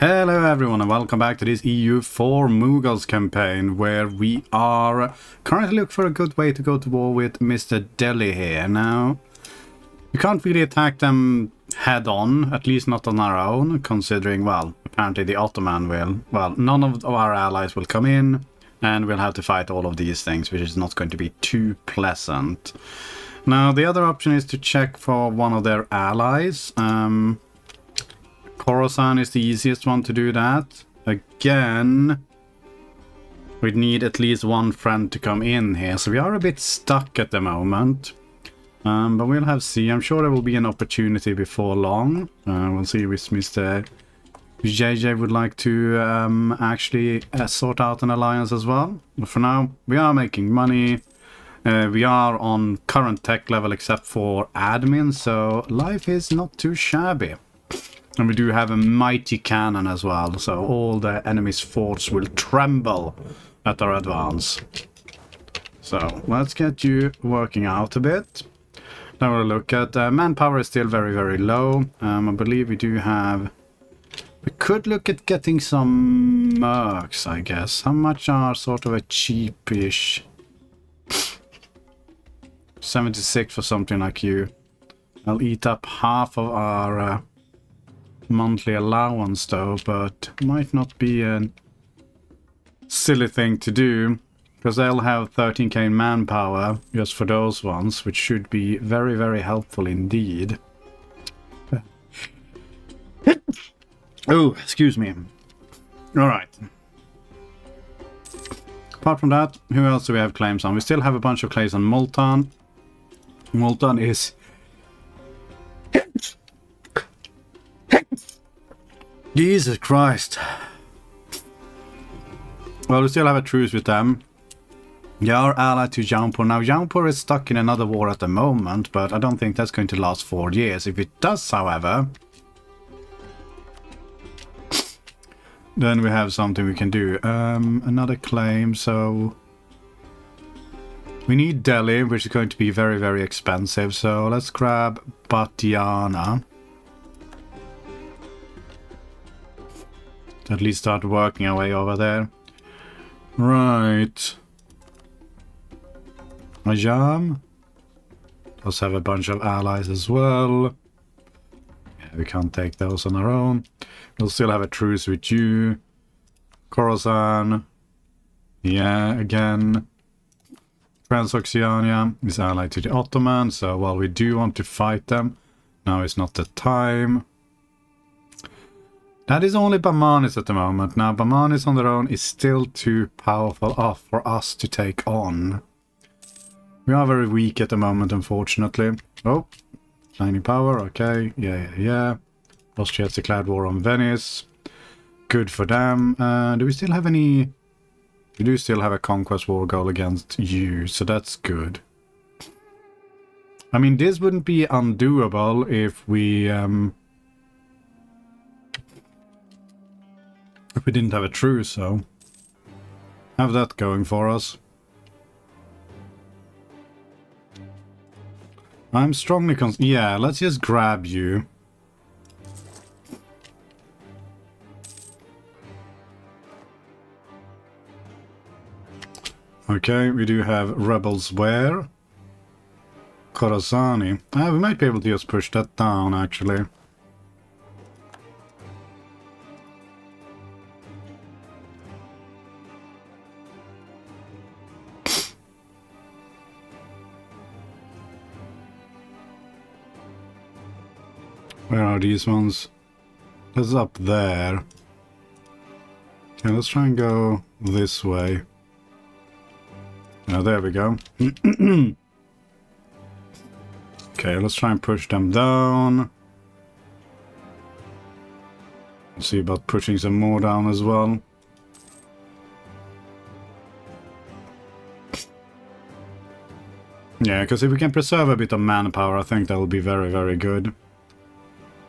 Hello everyone and welcome back to this EU4 Mughals campaign where we are currently looking for a good way to go to war with Mr. Delhi here. Now, we can't really attack them head on, at least not on our own, considering, well, apparently the Ottoman will. Well, none of our allies will come in and we'll have to fight all of these things, which is not going to be too pleasant. Now, the other option is to check for one of their allies. Um, Khorasan is the easiest one to do that. Again, we'd need at least one friend to come in here, so we are a bit stuck at the moment. Um, but we'll have see. I'm sure there will be an opportunity before long. Uh, we'll see if Mr. JJ would like to um, actually uh, sort out an alliance as well. But for now, we are making money. Uh, we are on current tech level except for admin, so life is not too shabby. And we do have a mighty cannon as well, so all the enemy's forts will tremble at our advance. So, let's get you working out a bit. Now we'll look at uh, manpower is still very, very low. Um, I believe we do have... We could look at getting some mercs, I guess. How much are sort of a cheapish... 76 for something like you. I'll eat up half of our... Uh, monthly allowance though, but might not be a silly thing to do because they'll have 13k manpower just for those ones, which should be very, very helpful indeed. oh, excuse me. Alright. Apart from that, who else do we have claims on? We still have a bunch of claims on Multan. Multan is Jesus Christ. Well, we still have a truce with them. They are allied to Jaunpur. Now, Jaunpur is stuck in another war at the moment, but I don't think that's going to last four years. If it does, however, then we have something we can do. Um, another claim, so... We need Delhi, which is going to be very, very expensive. So let's grab Batiana. At least start working our way over there. Right. Ajam does have a bunch of allies as well. Yeah, we can't take those on our own. We'll still have a truce with you. Khorasan. Yeah, again. Transoxiana is allied to the Ottoman, so while we do want to fight them, now is not the time. That is only Bahmanis at the moment. Now, Bahmanis on their own is still too powerful off for us to take on. We are very weak at the moment, unfortunately. Oh, Shining power, okay. Yeah, yeah, yeah. Austria has declared war on Venice. Good for them. Uh, do we still have any... We do still have a conquest war goal against you, so that's good. I mean, this wouldn't be undoable if we... Um, we didn't have a truce, so... Have that going for us. I'm strongly con- yeah, let's just grab you. Okay, we do have rebels where? Khorasani. Ah, we might be able to just push that down, actually. Are these ones? That's up there. Okay, let's try and go this way. Now, there we go. okay, let's try and push them down. Let's see about pushing some more down as well. Yeah, because if we can preserve a bit of manpower, I think that will be very, very good.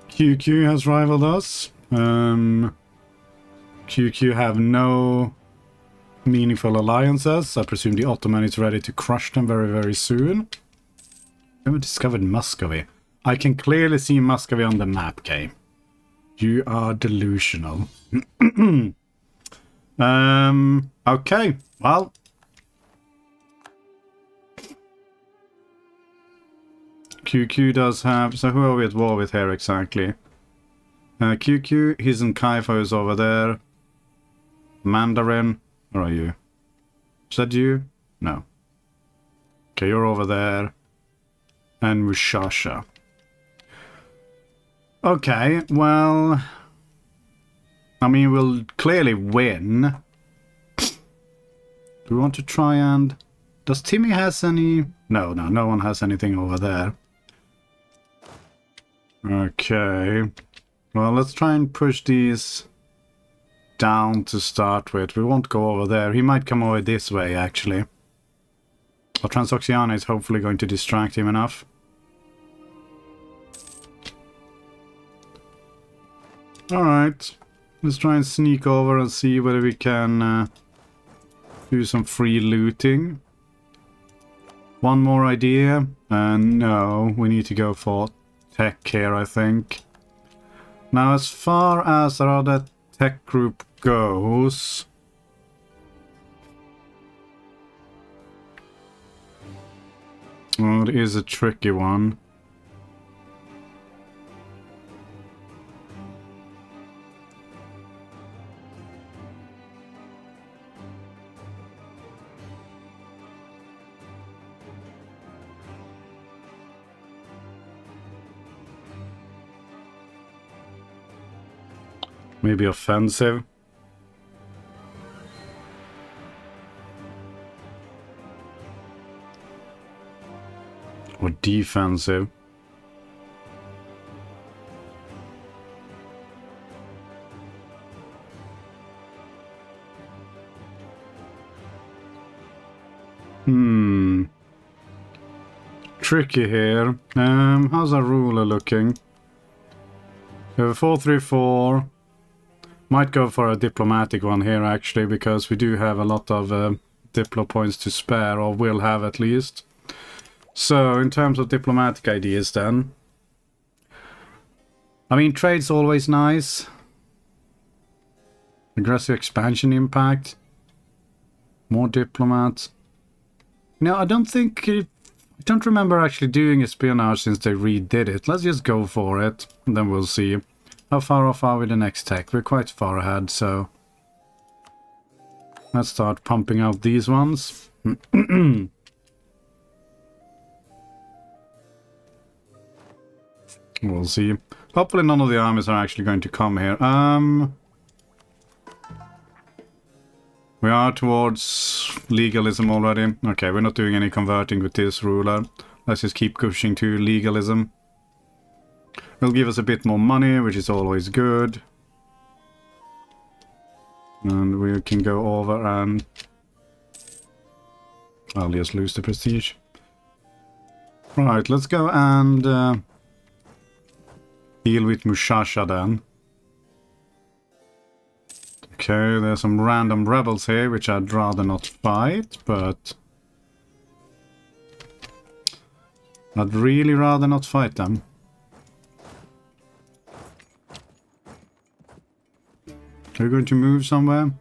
QQ has rivaled us. Um, QQ have no meaningful alliances. I presume the Ottoman is ready to crush them very, very soon. Never discovered Muscovy. I can clearly see Muscovy on the map, game. You are delusional. um, okay, well. QQ does have... So who are we at war with here exactly? Uh, QQ, he's in Kaifo is over there. Mandarin, where are you? Is that you? No. Okay, you're over there. And Mushasha. Okay, well... I mean, we'll clearly win. Do we want to try and... Does Timmy has any... No, no, no one has anything over there. Okay. Well, let's try and push these down to start with. We won't go over there. He might come over this way, actually. Well, Transoxiana is hopefully going to distract him enough. Alright. Let's try and sneak over and see whether we can uh, do some free looting. One more idea. Uh, no, we need to go for tech here, I think. Now, as far as our other tech group goes... Well, it is a tricky one. Maybe offensive. Or defensive. Hmm. Tricky here. Um, how's our ruler looking? We have a 434. Might go for a diplomatic one here actually, because we do have a lot of uh, diplo points to spare, or will have at least. So, in terms of diplomatic ideas then. I mean, trade's always nice. Aggressive expansion impact. More diplomats. No, I don't think... It, I don't remember actually doing espionage since they redid it. Let's just go for it, and then we'll see. How far off are we the next tech? We're quite far ahead, so... Let's start pumping out these ones. we'll see. Hopefully none of the armies are actually going to come here. Um... We are towards legalism already. Okay, we're not doing any converting with this ruler. Let's just keep pushing to legalism. Will give us a bit more money, which is always good. And we can go over and... I'll just lose the prestige. Right, let's go and uh, deal with Mushasha then. Okay, there's some random rebels here, which I'd rather not fight, but... I'd really rather not fight them. Are you going to move somewhere?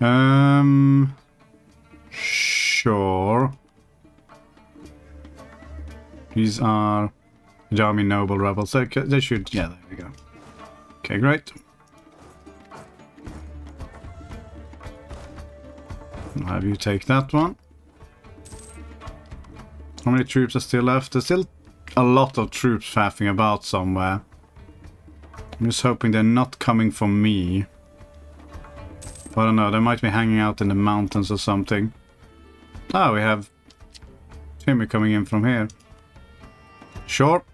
Um... Sure. These are Jami Noble rebels. Okay, they should... Yeah, there we go. Okay, great. I'll have you take that one. How many troops are still left? There's still a lot of troops faffing about somewhere. I'm just hoping they're not coming for me. I don't know, they might be hanging out in the mountains or something. Ah, we have Timmy coming in from here. Sure.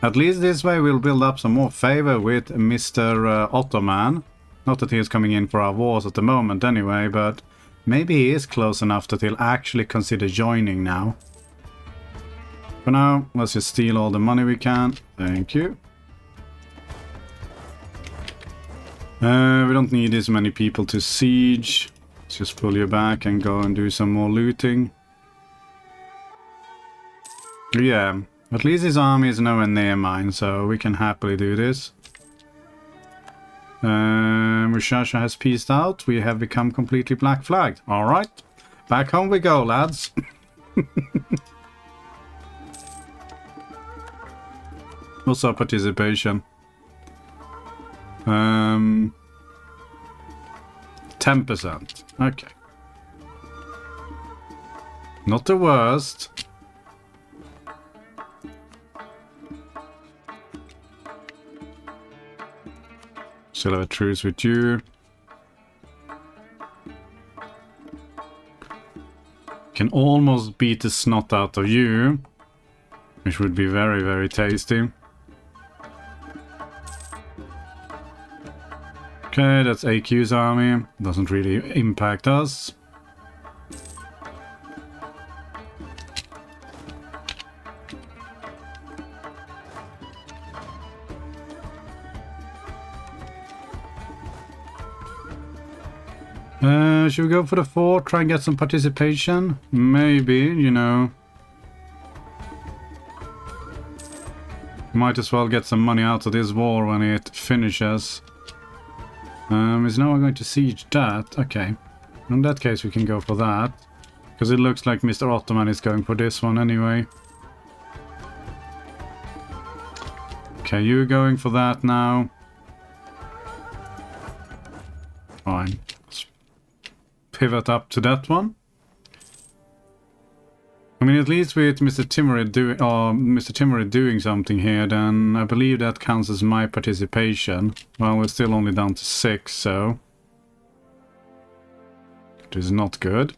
At least this way we'll build up some more favor with Mr. Uh, Ottoman. Not that he is coming in for our wars at the moment anyway, but maybe he is close enough that he'll actually consider joining now. For now, let's just steal all the money we can. Thank you. Uh, we don't need as many people to siege. Let's just pull you back and go and do some more looting. Yeah, At least his army is nowhere near mine, so we can happily do this. Uh, Mushasha has pieced out. We have become completely black flagged. Alright. Back home we go, lads. What's our participation? Um, 10%. Okay. Not the worst. Still have a truce with you. Can almost beat the snot out of you. Which would be very, very tasty. Okay, that's AQ's army. Doesn't really impact us. Uh, should we go for the four? try and get some participation? Maybe, you know. Might as well get some money out of this war when it finishes. Um, is no one going to siege that? Okay. In that case we can go for that. Because it looks like Mr. Ottoman is going for this one anyway. Okay, you are going for that now. Fine Let's pivot up to that one. I mean, at least with Mr. Timurid doing, or Mr. Timurid doing something here, then I believe that counts as my participation. Well, we're still only down to six, so... It is not good.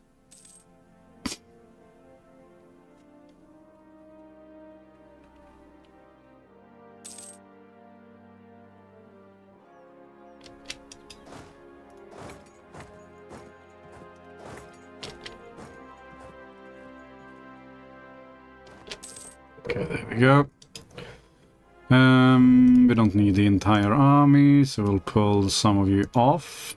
Go. Um, we don't need the entire army, so we'll pull some of you off.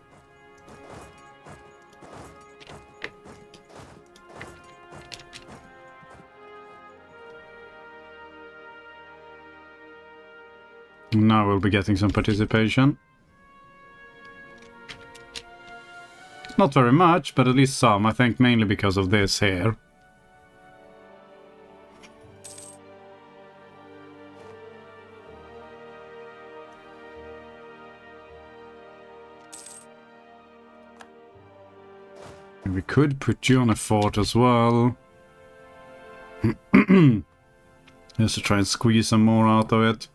Now we'll be getting some participation. Not very much, but at least some. I think mainly because of this here. We could put you on a fort as well. Just to try and squeeze some more out of it.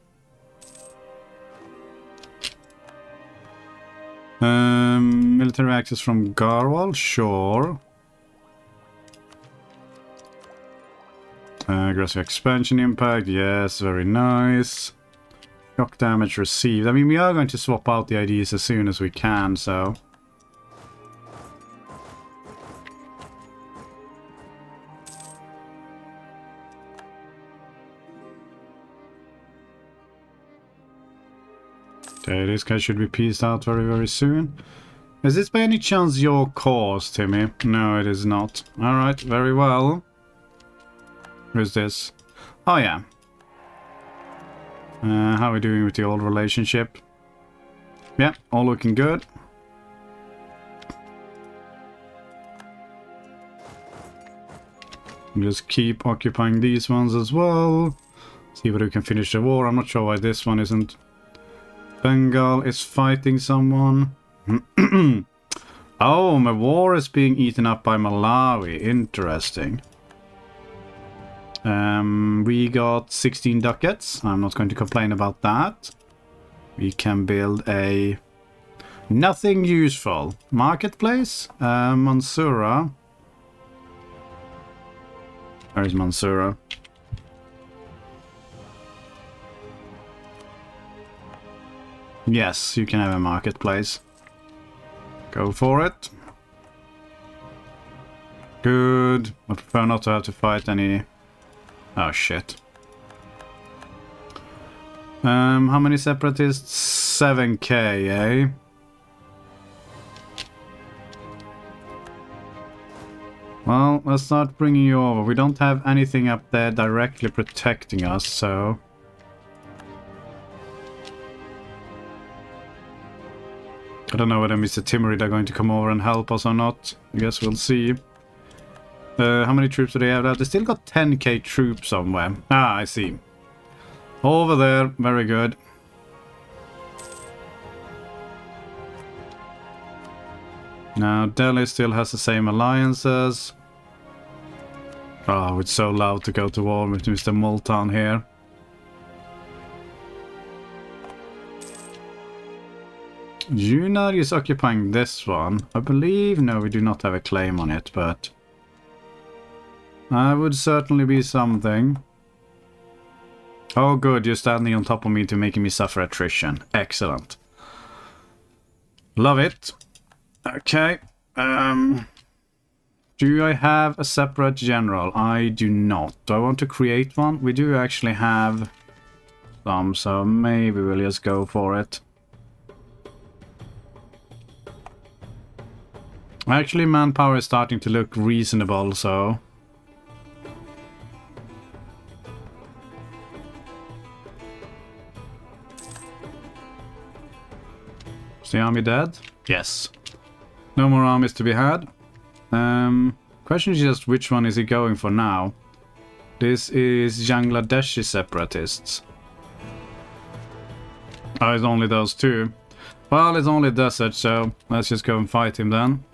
Um, military access from Garhwal, sure. Uh, aggressive expansion impact, yes, very nice. Shock damage received. I mean, we are going to swap out the IDs as soon as we can, so... Okay, this guy should be pieced out very, very soon. Is this by any chance your cause, Timmy? No, it is not. Alright, very well. Who's this? Oh, yeah. Uh, how are we doing with the old relationship? Yeah, all looking good. Just keep occupying these ones as well. See whether we can finish the war. I'm not sure why this one isn't Bengal is fighting someone. oh, my war is being eaten up by Malawi. Interesting. Um, we got 16 ducats. I'm not going to complain about that. We can build a... Nothing useful. Marketplace? Uh, Mansura. Where is Mansura? Yes, you can have a marketplace. Go for it. Good. I prefer not to have to fight any... Oh, shit. Um, how many separatists? 7k, eh? Well, let's start bringing you over. We don't have anything up there directly protecting us, so... don't know whether Mr. Timurid are going to come over and help us or not. I guess we'll see. Uh, how many troops do they have? They still got 10k troops somewhere. Ah, I see. Over there. Very good. Now, Delhi still has the same alliances. Oh, it's so loud to go to war with Mr. Multan here. Yunar is occupying this one. I believe, no, we do not have a claim on it, but... That would certainly be something. Oh good, you're standing on top of me to making me suffer attrition. Excellent. Love it. Okay. Um, do I have a separate general? I do not. Do I want to create one? We do actually have some, so maybe we'll just go for it. Actually, manpower is starting to look reasonable, so... Is the army dead? Yes. No more armies to be had. Um, question is just which one is he going for now? This is Bangladeshi separatists. Oh, it's only those two. Well, it's only desert, so let's just go and fight him then.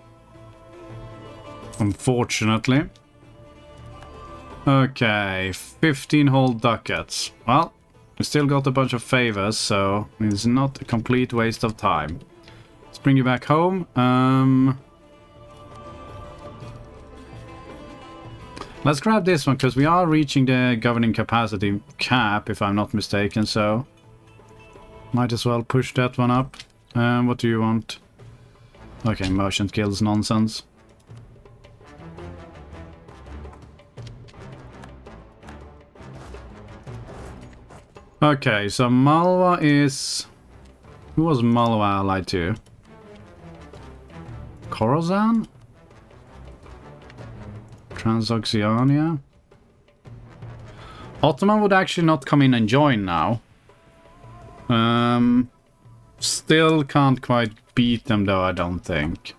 Unfortunately. Okay, 15 whole ducats. Well, we still got a bunch of favors, so it's not a complete waste of time. Let's bring you back home. Um, let's grab this one, because we are reaching the governing capacity cap, if I'm not mistaken, so... Might as well push that one up. Um, what do you want? Okay, merchant guilds nonsense. Okay, so Malwa is... Who was Malwa allied to? Khorasan? Transoxiana? Ottoman would actually not come in and join now. Um, still can't quite beat them though, I don't think.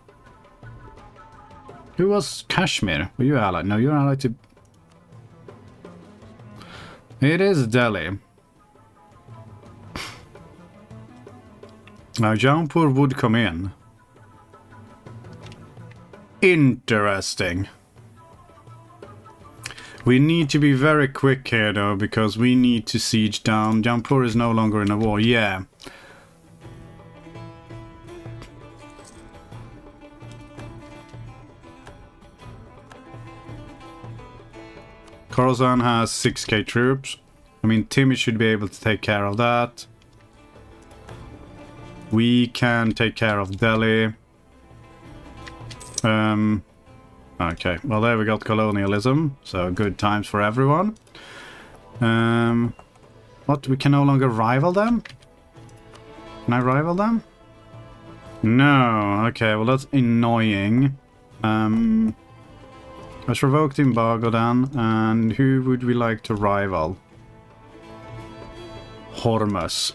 Who was Kashmir? Were you allied? No, you're allied to... It is Delhi. Now Jaunpur would come in. Interesting. We need to be very quick here though, because we need to siege down. Jaunpur is no longer in a war, yeah. Khorasan has 6k troops. I mean, Timmy should be able to take care of that. We can take care of Delhi. Um, okay, well there we got colonialism, so good times for everyone. Um, what, we can no longer rival them? Can I rival them? No, okay, well that's annoying. Um, let's revoke the embargo then, and who would we like to rival? Hormuz.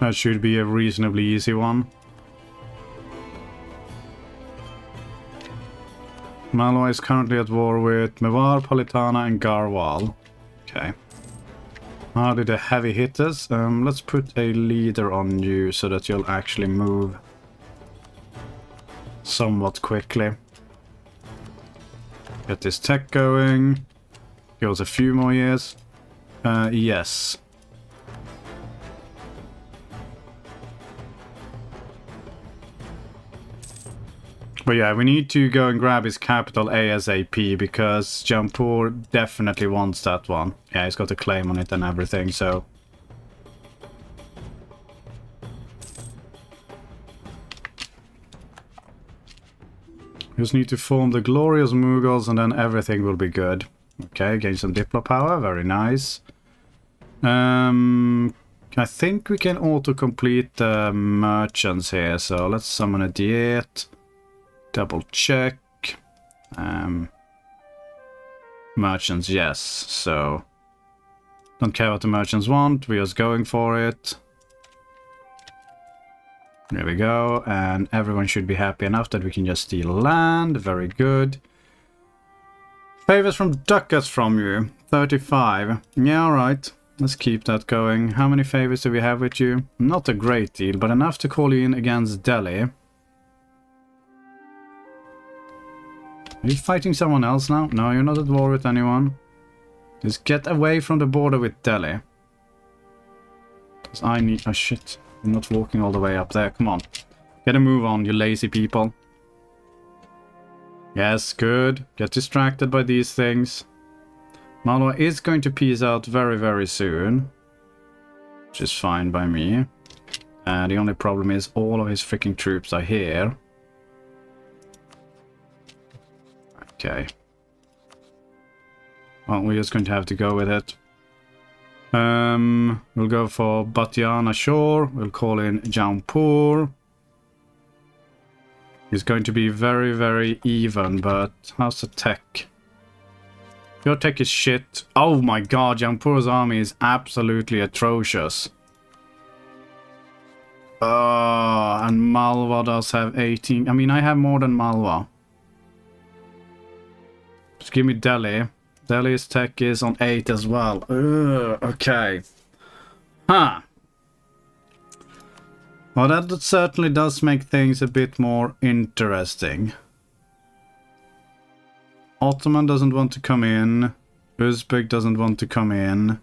That should be a reasonably easy one. Malwa is currently at war with Mewar, Politana and Garhwal. Okay. Did the heavy hitters? Um, let's put a leader on you so that you'll actually move somewhat quickly. Get this tech going. Goes a few more years. Uh, yes. But yeah, we need to go and grab his capital ASAP because Jaunpur definitely wants that one. Yeah, he's got a claim on it and everything, so... Just need to form the glorious Mughals and then everything will be good. Okay, gain some Diplo power, very nice. Um, I think we can auto-complete the merchants here, so let's summon a Diet. Double check. Um, merchants, yes. So, don't care what the merchants want. We're just going for it. There we go. And everyone should be happy enough that we can just steal land. Very good. Favors from ducats from you. 35. Yeah, alright. Let's keep that going. How many favors do we have with you? Not a great deal, but enough to call you in against Delhi. Are you fighting someone else now? No, you're not at war with anyone. Just get away from the border with Delhi. Because I need... Oh, shit. I'm not walking all the way up there. Come on. Get a move on, you lazy people. Yes, good. Get distracted by these things. Malwa is going to peace out very, very soon. Which is fine by me. And the only problem is all of his freaking troops are here. Okay. Well, we're just going to have to go with it. Um, we'll go for Batiana Shore. We'll call in Jaunpur. It's going to be very, very even, but how's the tech? Your tech is shit. Oh my god, Jaunpur's army is absolutely atrocious. Uh, and Malwa does have 18. I mean, I have more than Malwa. Just give me Delhi. Delhi's tech is on 8 as well. Ugh, okay. Huh. Well, that certainly does make things a bit more interesting. Ottoman doesn't want to come in. Uzbek doesn't want to come in.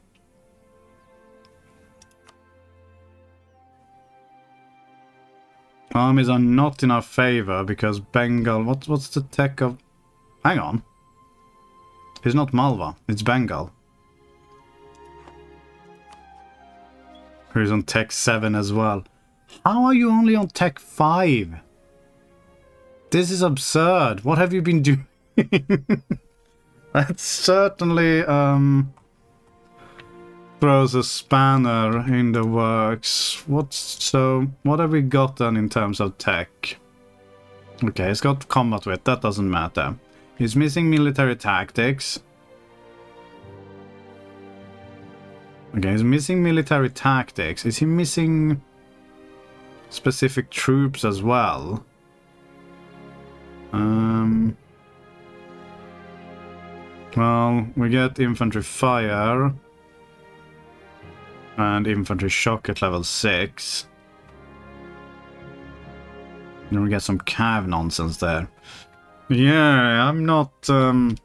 Armies are not in our favor because Bengal... What, what's the tech of... Hang on. It's not Malwa, it's Bengal. Who's on tech 7 as well. How are you only on tech 5? This is absurd. What have you been doing? that certainly um, throws a spanner in the works. What's so? What have we got then in terms of tech? Okay, it's got combat wit. That doesn't matter. He's missing military tactics. Okay, he's missing military tactics. Is he missing specific troops as well? Um, well, we get infantry fire and infantry shock at level 6. Then we get some cav nonsense there. Yeah, I'm not um,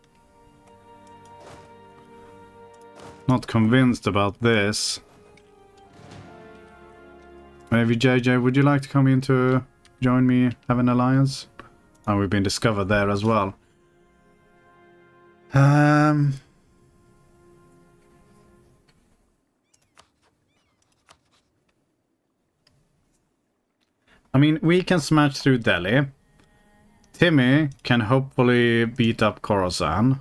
not convinced about this. Maybe JJ, would you like to come in to join me, have an alliance? Oh, we've been discovered there as well. Um... I mean, we can smash through Delhi. Timmy can hopefully beat up Khorasan.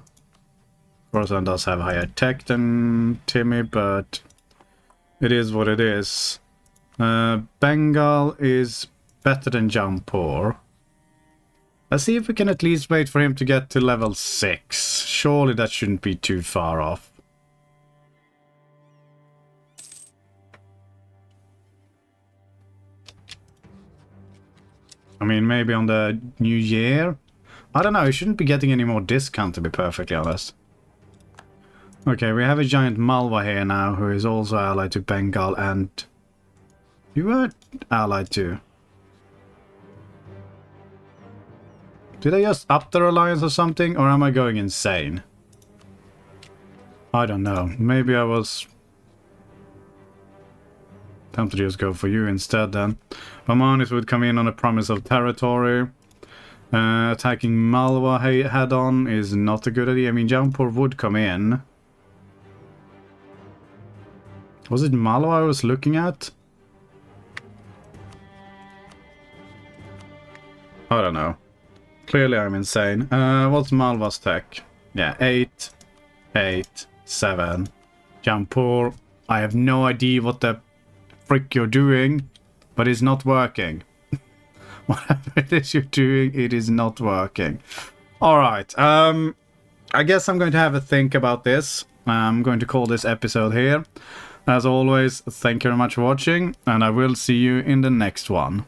Khorasan does have higher tech than Timmy, but it is what it is. Uh, Bengal is better than Jaunpur. Let's see if we can at least wait for him to get to level 6. Surely that shouldn't be too far off. I mean, maybe on the new year? I don't know, he shouldn't be getting any more discount to be perfectly honest. Okay, we have a giant Malwa here now who is also allied to Bengal and... You were allied to? Did I just up their alliance or something? Or am I going insane? I don't know. Maybe I was tempted to just go for you instead then. Omanis would come in on a promise of territory. Uh, attacking Malwa head-on is not a good idea. I mean, Jaunpur would come in. Was it Malwa I was looking at? I don't know. Clearly I'm insane. Uh, what's Malwa's tech? Yeah, 8, 8, 7. Jaunpur. I have no idea what the frick you're doing, but it's not working. Whatever it is you're doing, it is not working. All right. Um, I guess I'm going to have a think about this. I'm going to call this episode here. As always, thank you very much for watching, and I will see you in the next one.